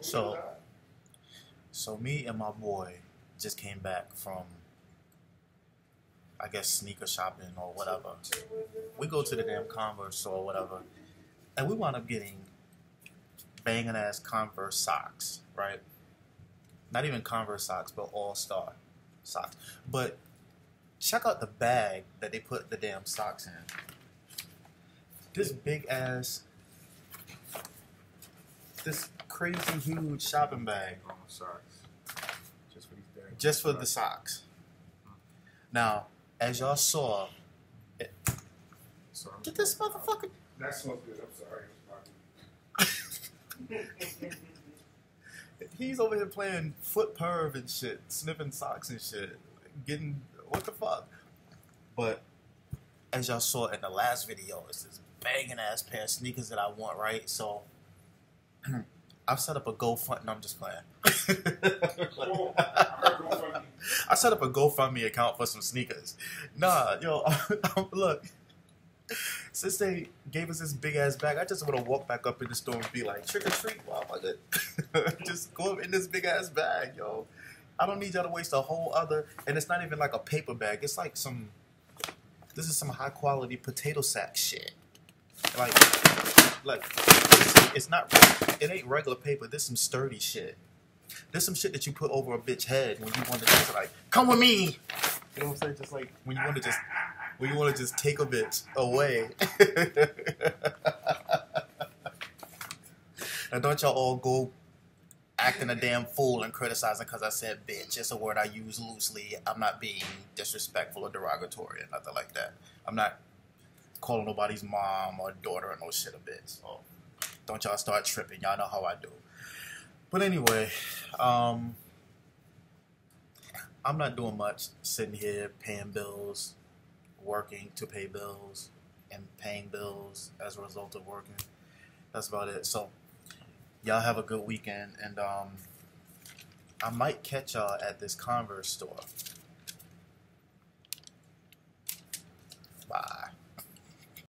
So, so me and my boy just came back from, I guess, sneaker shopping or whatever. We go to the damn Converse or whatever, and we wound up getting banging ass Converse socks, right? Not even Converse socks, but All Star socks. But check out the bag that they put the damn socks in. This big ass, this crazy huge shopping bag Oh, socks. Just for these days. just for the socks. Now, as y'all saw, So, get this motherfucker. That smells good. I'm sorry. He's over here playing foot perv and shit, sniffing socks and shit, getting what the fuck. But as y'all saw in the last video, it's this banging ass pair of sneakers that I want, right? So I've set up a GoFund. No, I'm just playing. I. Set up a GoFundMe account for some sneakers. Nah, yo, look. Since they gave us this big ass bag, I just want to walk back up in the store and be like, trick or treat, motherfucker. just go in this big ass bag, yo. I don't need y'all to waste a whole other, and it's not even like a paper bag. It's like some, this is some high quality potato sack shit. Like, like, it's not, it ain't regular paper. This some sturdy shit. There's some shit that you put over a bitch head when you want to just like, come with me. You know what I'm saying? Just like when you want to just, when you want to just take a bitch away. now don't y'all all go acting a damn fool and criticizing because I said bitch. It's a word I use loosely. I'm not being disrespectful or derogatory or nothing like that. I'm not calling nobody's mom or daughter or no shit a bit. So don't y'all start tripping. Y'all know how I do. But anyway, um, I'm not doing much sitting here paying bills, working to pay bills, and paying bills as a result of working. That's about it. So, y'all have a good weekend, and um, I might catch y'all at this Converse store.